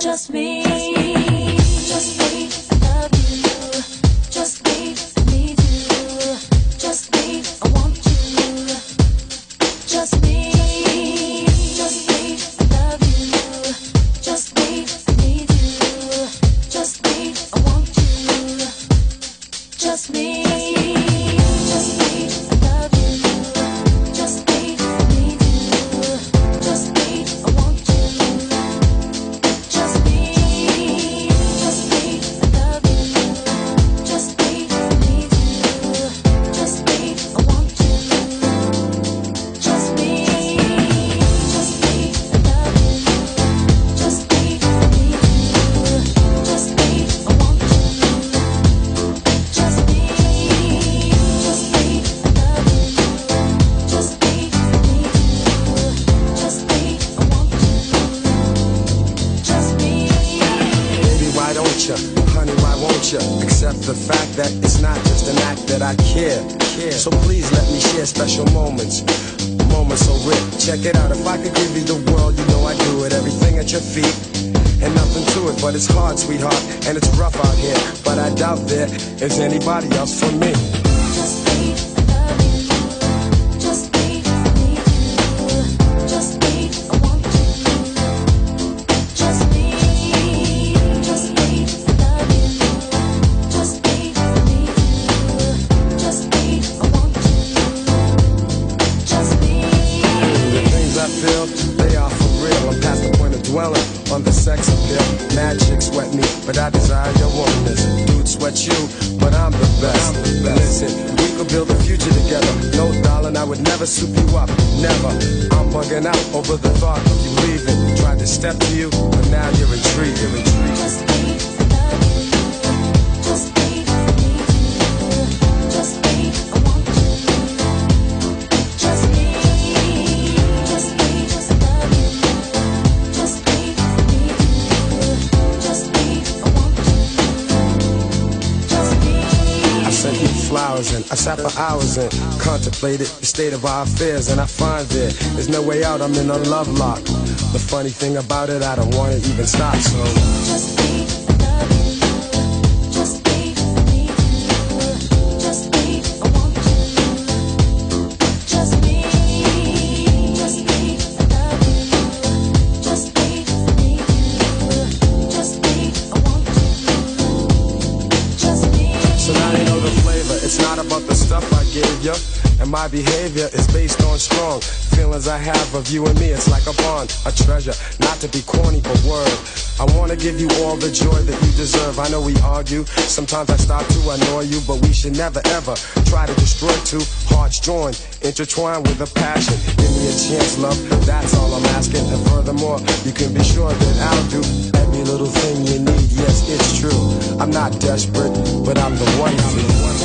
Just me. Just You? Honey, why won't you? Accept the fact that it's not just an act that I care. care. So please let me share special moments. Moments so rare. Check it out. If I could give you the world, you know I do it. Everything at your feet. And nothing to it, but it's hard, sweetheart. And it's rough out here. But I doubt there is anybody else for me. Sweat me, but I desire your womanness. Dude sweat you, but I'm the best. Listen, we could build a future together. No, darling, I would never soup you up. Never. I'm bugging out over the thought of you leaving. Tried to step to you, but now you're intrigued. You're intrigued. And I sat for hours and contemplated the state of our affairs and I find there there's no way out, I'm in a love lock. The funny thing about it, I don't want to even stop, so about the stuff I gave you. And my behavior is based on strong feelings I have of you and me. It's like a bond, a treasure, not to be corny, but word. I wanna give you all the joy that you deserve. I know we argue. Sometimes I stop to annoy you, but we should never ever try to destroy two hearts joined, intertwined with a passion. Give me a chance, love. That's all I'm asking. And furthermore, you can be sure that I'll do every little thing you need. Yes, it's true. I'm not desperate, but I'm the one for you.